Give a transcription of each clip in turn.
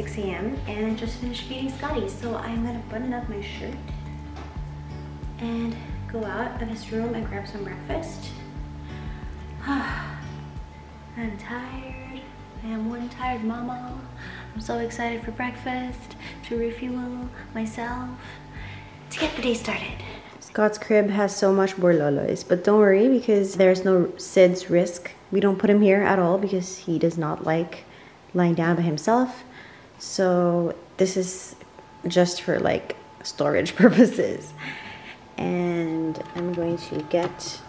6 a.m. and I just finished feeding Scotty. So I'm gonna button up my shirt and go out of his room and grab some breakfast. I'm tired. I am one tired mama. I'm so excited for breakfast, to refuel myself, to get the day started. Scott's crib has so much borloloys, but don't worry because there's no SIDS risk. We don't put him here at all because he does not like lying down by himself. So this is just for like storage purposes. And I'm going to get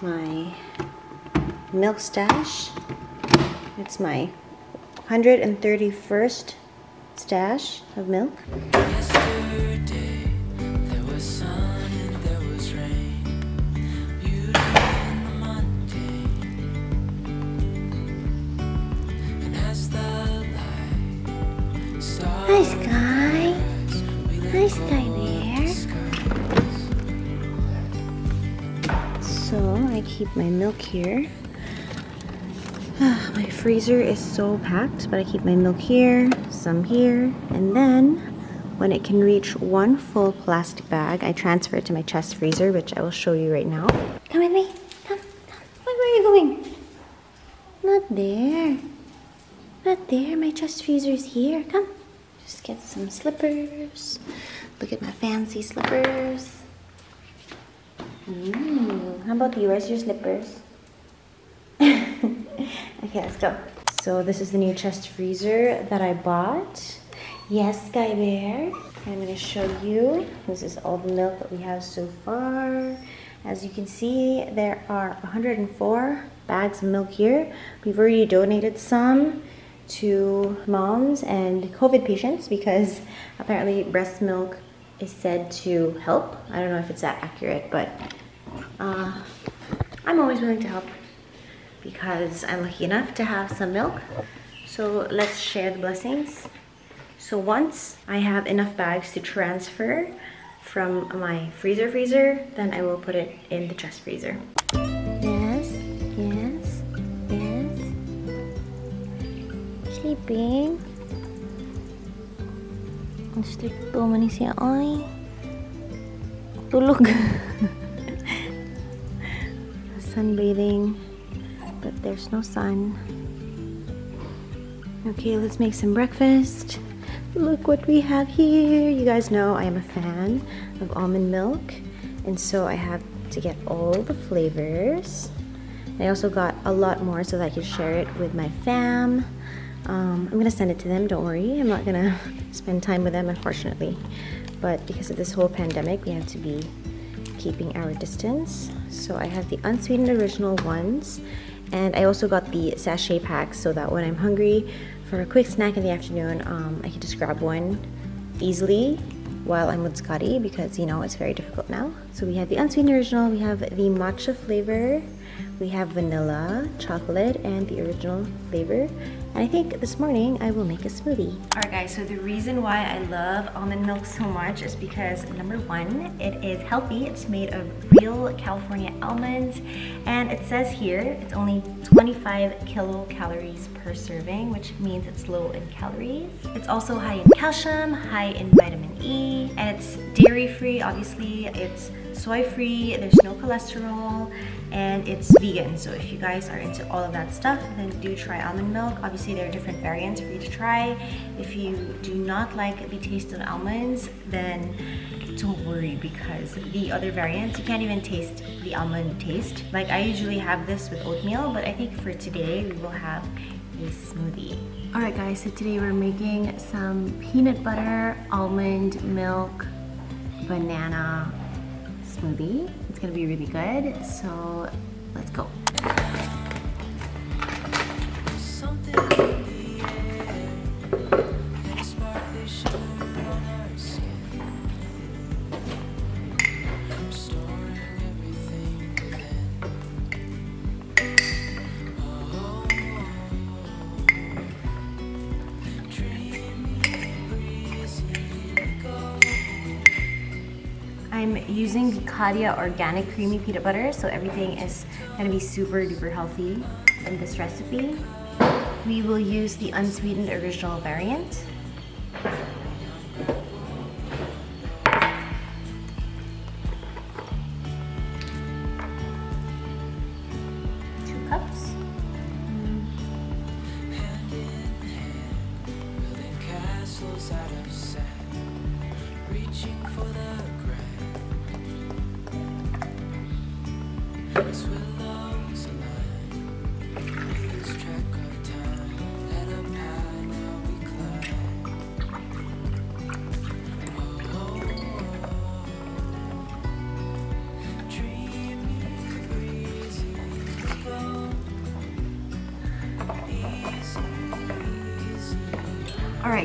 my milk stash. It's my 131st stash of milk. Hi, Hi, Sky Bear. So I keep my milk here. Ah, my freezer is so packed, but I keep my milk here, some here, and then when it can reach one full plastic bag, I transfer it to my chest freezer, which I will show you right now. Come with me. Come, come. Where are you going? Not there. Not there. My chest freezer is here. Come. Just get some slippers. Look at my fancy slippers. Ooh, how about you? Where's your slippers? okay, let's go. So this is the new chest freezer that I bought. Yes, Sky Bear. I'm to show you. This is all the milk that we have so far. As you can see, there are 104 bags of milk here. We've already donated some to moms and COVID patients because apparently breast milk is said to help. I don't know if it's that accurate, but uh, I'm always willing to help because I'm lucky enough to have some milk. So let's share the blessings. So once I have enough bags to transfer from my freezer freezer, then I will put it in the chest freezer. Yes, yes, yes. Sleeping. Gusto ko man siya ay. Tulog. Sunbathing, but there's no sun. Okay, let's make some breakfast. Look what we have here. You guys know I am a fan of almond milk, and so I have to get all the flavors. I also got a lot more so that I could share it with my fam. Um, I'm gonna send it to them, don't worry. I'm not gonna spend time with them, unfortunately. But because of this whole pandemic, we have to be keeping our distance. So I have the unsweetened original ones. And I also got the sachet packs so that when I'm hungry for a quick snack in the afternoon, um, I can just grab one easily while I'm with Scotty because, you know, it's very difficult now. So we have the unsweetened original, we have the matcha flavor, we have vanilla, chocolate, and the original flavor. And I think this morning I will make a smoothie. All right guys, so the reason why I love almond milk so much is because number one, it is healthy. It's made of real California almonds. And it says here, it's only 25 kilocalories per serving, which means it's low in calories. It's also high in calcium, high in vitamin E, and it's dairy free, obviously. It's soy free, there's no cholesterol, and it's vegan. So if you guys are into all of that stuff, then do try almond milk. Obviously there are different variants for you to try. If you do not like the taste of almonds, then don't worry because the other variants, you can't even taste the almond taste. Like I usually have this with oatmeal, but I think for today we will have a smoothie. All right guys, so today we're making some peanut butter, almond milk, banana smoothie. It's gonna be really good, so let's go. Using the Cadia organic creamy peanut butter, so everything is gonna be super duper healthy in this recipe. we will use the unsweetened original variant.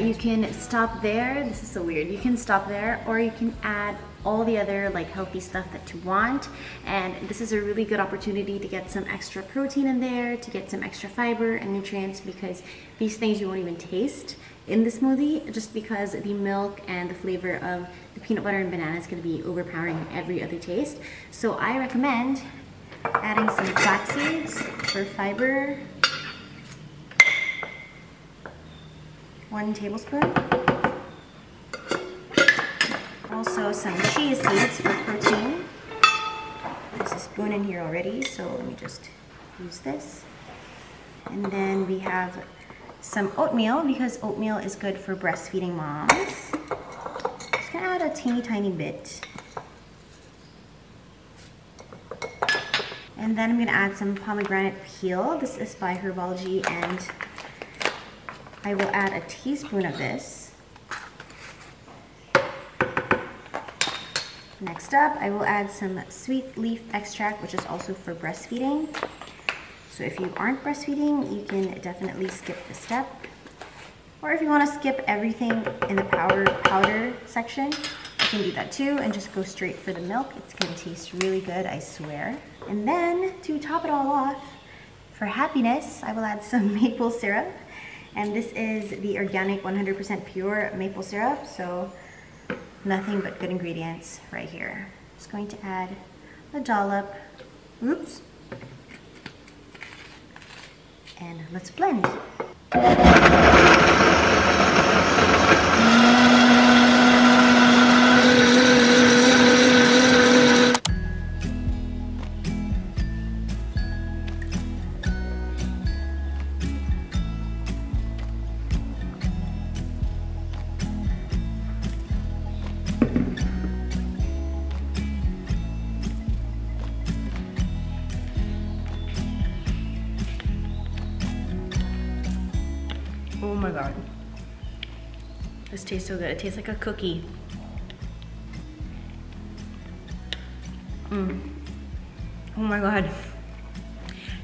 You can stop there. This is so weird. You can stop there or you can add all the other like healthy stuff that you want. And this is a really good opportunity to get some extra protein in there, to get some extra fiber and nutrients because these things you won't even taste in the smoothie just because the milk and the flavor of the peanut butter and banana is gonna be overpowering every other taste. So I recommend adding some flax seeds for fiber one tablespoon. Also some chia seeds for protein. There's a spoon in here already, so let me just use this. And then we have some oatmeal because oatmeal is good for breastfeeding moms. Just gonna add a teeny tiny bit. And then I'm gonna add some pomegranate peel. This is by Herbology and I will add a teaspoon of this. Next up, I will add some sweet leaf extract, which is also for breastfeeding. So if you aren't breastfeeding, you can definitely skip this step. Or if you want to skip everything in the powder powder section, you can do that too and just go straight for the milk. It's going to taste really good, I swear. And then to top it all off, for happiness, I will add some maple syrup. And this is the organic 100% pure maple syrup, so nothing but good ingredients right here. Just going to add a dollop. Oops. And let's blend. This tastes so good. It tastes like a cookie. Mm. Oh my god.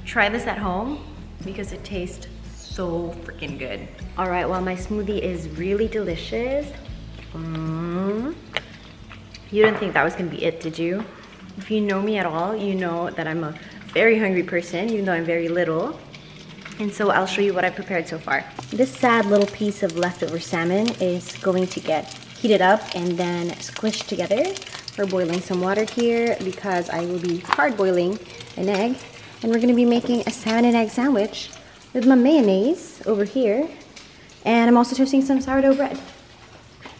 Try this at home because it tastes so freaking good. All right, well my smoothie is really delicious. Mm. You didn't think that was gonna be it, did you? If you know me at all, you know that I'm a very hungry person, even though I'm very little. And so I'll show you what I've prepared so far. This sad little piece of leftover salmon is going to get heated up and then squished together. We're boiling some water here because I will be hard boiling an egg. And we're gonna be making a salmon and egg sandwich with my mayonnaise over here. And I'm also toasting some sourdough bread.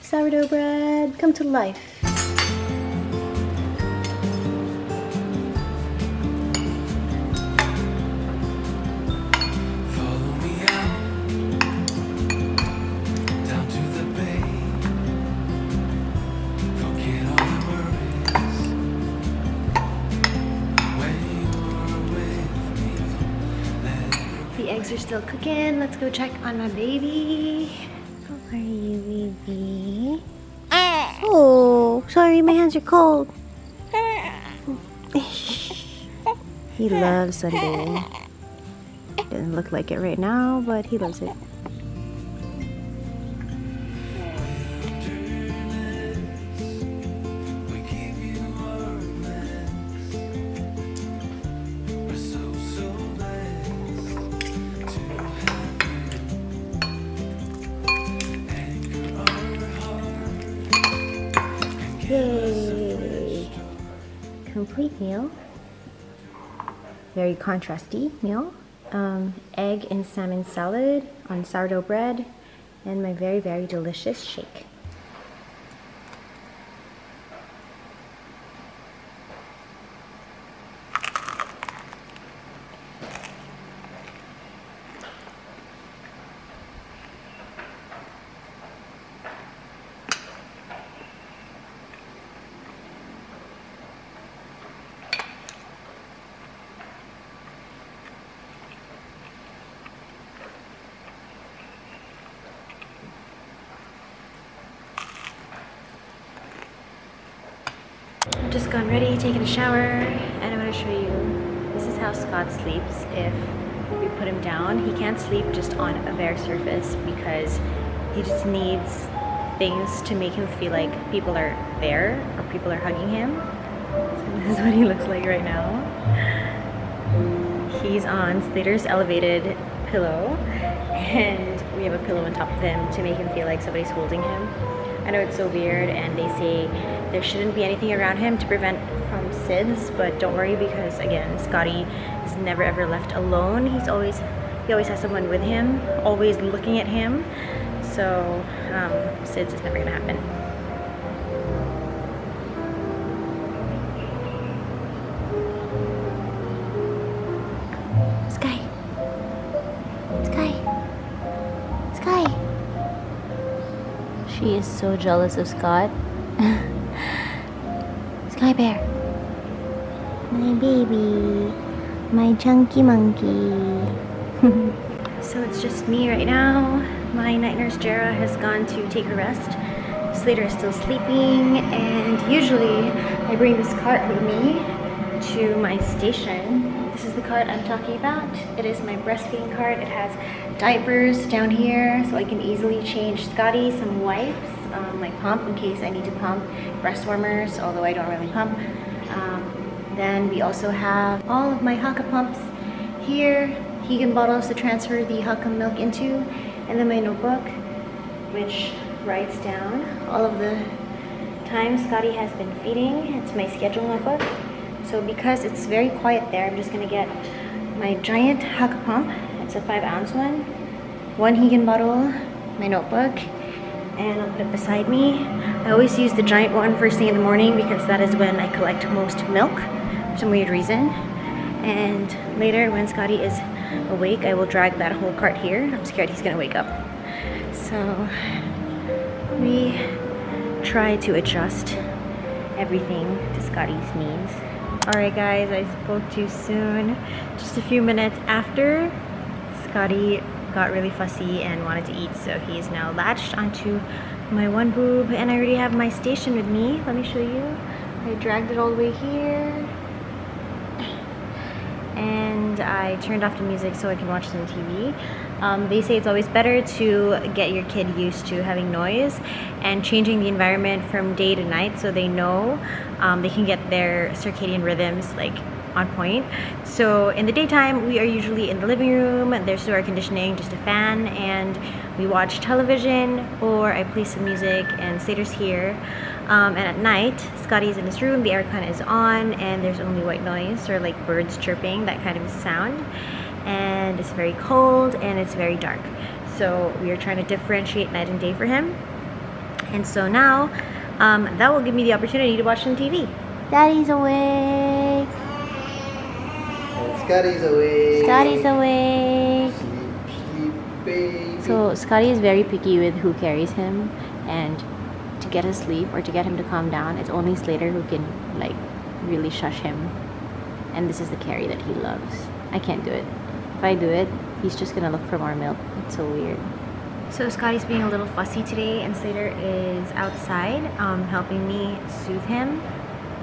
Sourdough bread, come to life. Eggs are still cooking. Let's go check on my baby. How are you, baby? Ah. Oh, sorry, my hands are cold. Ah. he loves Sunday. Doesn't look like it right now, but he loves it. Yay! Complete meal. Very contrasty meal. um, egg and salmon salad on sourdough bread and my very, very delicious shake. Just gone ready, taken a shower, and I'm to show you. This is how Scott sleeps if we put him down. He can't sleep just on a bare surface because he just needs things to make him feel like people are there or people are hugging him. So this is what he looks like right now. He's on Slater's elevated pillow and we have a pillow on top of him to make him feel like somebody's holding him. I know it's so weird and they say there shouldn't be anything around him to prevent from SIDS, but don't worry because again, Scotty is never ever left alone. He's always, he always has someone with him, always looking at him. So um, SIDS is never gonna happen. Sky. Sky. Sky. She is so jealous of Scott. Sky Bear. My baby. My chunky monkey. so it's just me right now. My night nurse Jera has gone to take a rest. Slater is still sleeping, and usually I bring this cart with me to my station. This is the cart I'm talking about. It is my breastfeeding cart. It has diapers down here so I can easily change Scotty some wipes, um, like pump in case I need to pump, breast warmers, although I don't really pump. Um, then we also have all of my Haakaa pumps here, Hegen bottles to transfer the Haakaa milk into, and then my notebook, which writes down all of the time Scotty has been feeding. It's my schedule notebook. So because it's very quiet there, I'm just gonna get my giant Haakaa pump. It's a five ounce one. One Hegen bottle, my notebook, and I'll put it beside me. I always use the giant one first thing in the morning because that is when I collect most milk for some weird reason. And later when Scotty is awake, I will drag that whole cart here. I'm scared he's gonna wake up. So we try to adjust everything to Scotty's needs. Alright guys, I spoke too soon. Just a few minutes after, Scotty got really fussy and wanted to eat, so he is now latched onto my one boob, and I already have my station with me. Let me show you. I dragged it all the way here. And I turned off the music so I can watch some TV. Um, they say it's always better to get your kid used to having noise and changing the environment from day to night so they know um, they can get their circadian rhythms like on point. So in the daytime, we are usually in the living room. There's no air conditioning, just a fan, and we watch television or I play some music and Slater's here. Um, and at night, Scotty's in his room, the aircon is on, and there's only white noise or like birds chirping, that kind of sound. And it's very cold and it's very dark. So we are trying to differentiate night and day for him. And so now, um, that will give me the opportunity to watch some TV. Daddy's awake. Scotty's awake. Scotty's awake. Sleep, sleep, baby. So Scotty is very picky with who carries him, and to get his sleep or to get him to calm down, it's only Slater who can like really shush him. And this is the carry that he loves. I can't do it. If I do it, he's just gonna look for more milk. It's so weird. So Scotty's being a little fussy today, and Slater is outside um, helping me soothe him.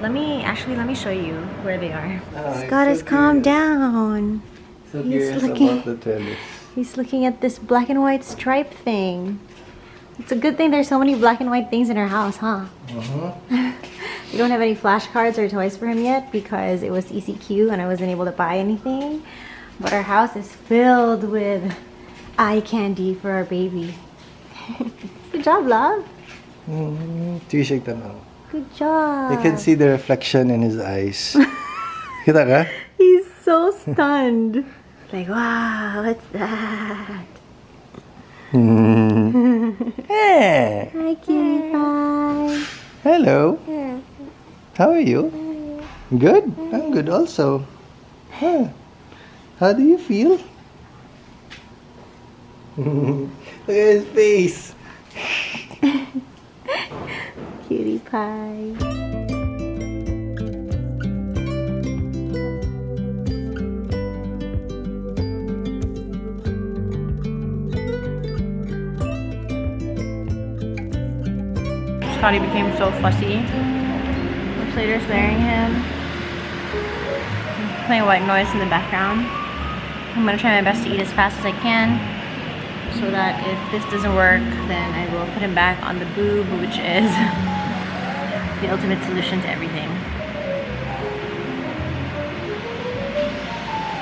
Let me actually let me show you where they are. Oh, he's Scott so has calmed down. So He's looking- the. He's looking at this black and white stripe thing. It's a good thing there's so many black and white things in our house, huh? Uh-huh. We don't have any flashcards or toys for him yet because it was ECQ and I wasn't able to buy anything. But our house is filled with eye candy for our baby. Good job, love. Mm, T-shirt tanaw. Good job. You can see the reflection in his eyes. Kita ka? He's so stunned. Like, wow, what's that? Mm-hmm. Hey, Hi, cutie pie. hello. How are you? Good. I'm good also. Huh. How do you feel? Look at his face. Cutie pie. Scotty became so fussy. Slater's wearing him. Playing white noise in the background. I'm gonna try my best to eat as fast as I can so that if this doesn't work, then I will put him back on the boob, which is the ultimate solution to everything.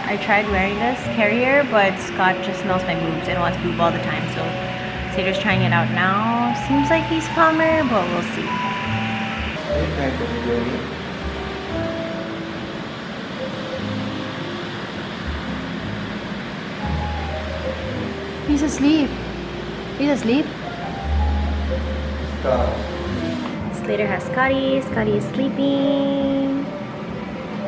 I tried wearing this carrier, but Scott just smells my boobs and wants boob all the time, so Slater's trying it out now. Seems like he's calmer, but we'll see. He's asleep. He's asleep. Stop. Slater has Scotty. Scotty is sleeping.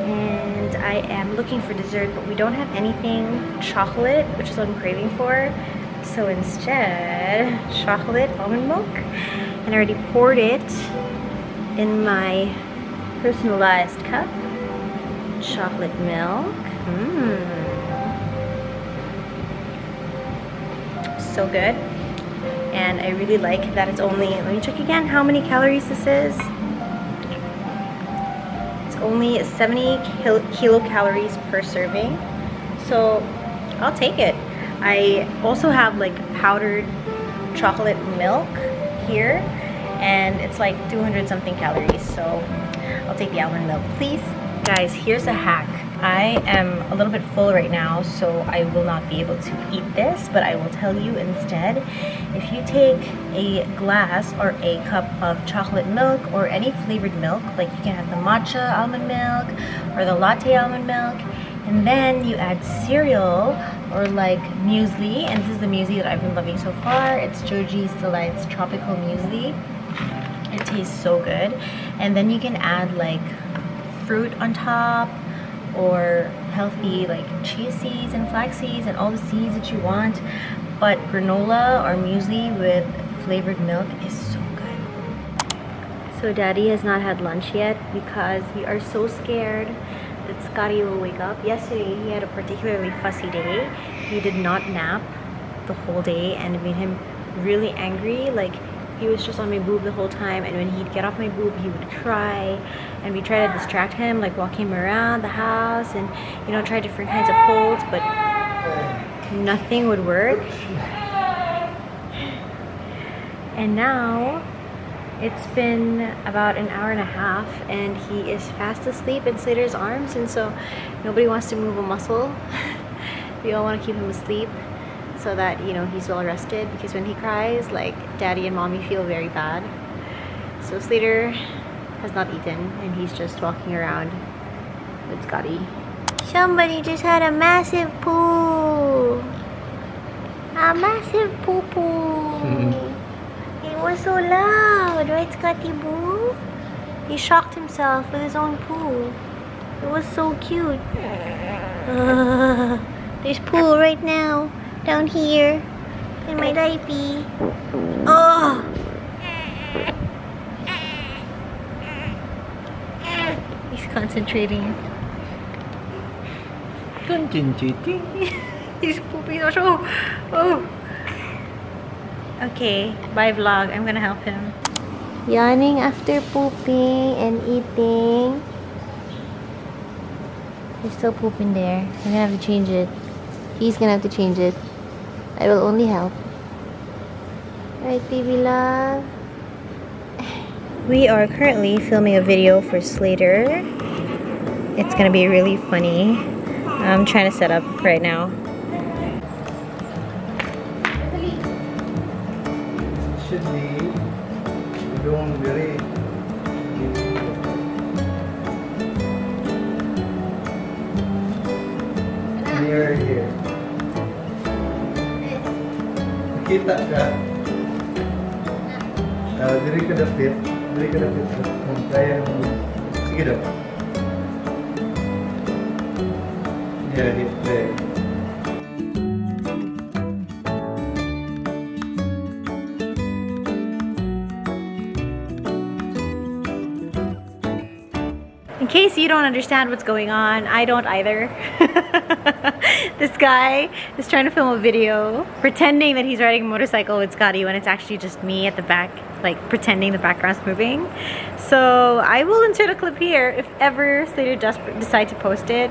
And I am looking for dessert, but we don't have anything chocolate, which is what I'm craving for. So instead, chocolate almond milk. And I already poured it in my personalized cup. Chocolate milk. Mmm. So good and I really like that it's only, let me check again how many calories this is. It's only 70 kil kilocalories per serving, so I'll take it. I also have like powdered chocolate milk here, and it's like 200 something calories, so I'll take the almond milk, please. Guys, here's a hack. I am a little bit full right now, so I will not be able to eat this, but I will tell you instead, if you take a glass or a cup of chocolate milk or any flavored milk, like you can have the matcha almond milk or the latte almond milk, and then you add cereal or like muesli, and this is the muesli that I've been loving so far. It's Joji's Delights Tropical Muesli. It tastes so good. And then you can add like fruit on top or healthy like chia seeds and flax seeds and all the seeds that you want. But granola or muesli with flavored milk is so good. So daddy has not had lunch yet because we are so scared that Scotty will wake up. Yesterday he had a particularly fussy day. He did not nap the whole day and it made him really angry. Like he was just on my boob the whole time and when he'd get off my boob he would cry and we tried to distract him like walk him around the house and you know try different kinds of holds but nothing would work. And now it's been about an hour and a half and he is fast asleep in Slater's arms and so nobody wants to move a muscle. We all want to keep him asleep so that you know he's well rested because when he cries like daddy and mommy feel very bad. So Slater has not eaten and he's just walking around with Scotty. Somebody just had a massive poo a massive poo poo it was so loud right Scotty boo? He shocked himself with his own poo it was so cute. Uh, there's poo right now down here. In my diaper. Oh! He's concentrating. Concentrating. He's pooping so oh, oh. Okay, bye vlog. I'm gonna help him. Yawning after pooping and eating. There's still poop in there. I'm gonna have to change it. He's gonna have to change it. I will only help. Right, baby love? We are currently filming a video for Slater. It's gonna be really funny. I'm trying to set up right now. Should be. You're here. Kita ka. Ah, diri ka dapit. Diri ka dapit. Kaya. Play. In case you don't understand what's going on, I don't either. this guy is trying to film a video pretending that he's riding a motorcycle with Scotty when it's actually just me at the back, like pretending the background's moving. So I will insert a clip here if ever Slater does decide to post it.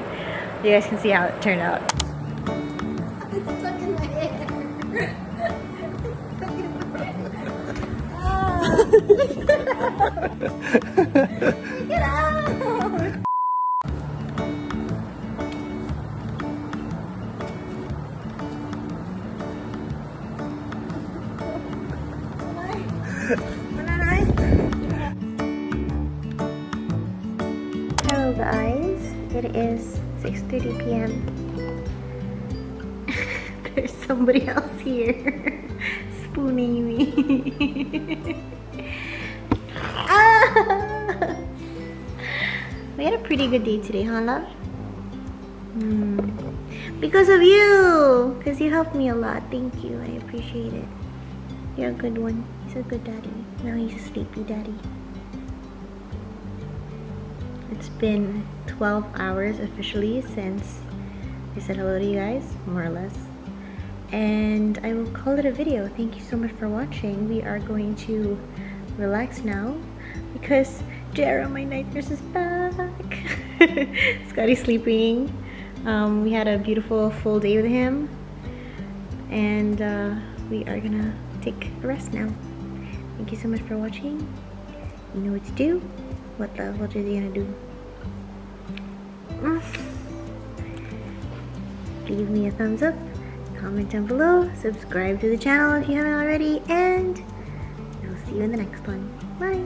You guys can see how it turned out. It's stuck in my hair. Get out! Hello guys, it is 6.30 p.m. There's somebody else here spooning me. ah! We had a pretty good day today, huh love? Hmm. Because of you! Because you helped me a lot. Thank you. I appreciate it. You're a good one. He's a good daddy. Now he's a sleepy daddy. It's been 12 hours officially since I said hello to you guys, more or less. And I will call it a video. Thank you so much for watching. We are going to relax now because Jera, my night nurse, is back. Scotty's sleeping. Um, we had a beautiful full day with him. And uh, we are gonna take a rest now. Thank you so much for watching. You know what to do. What the what are they gonna do? Mm. Leave me a thumbs up, comment down below, subscribe to the channel if you haven't already, and I'll see you in the next one. Bye!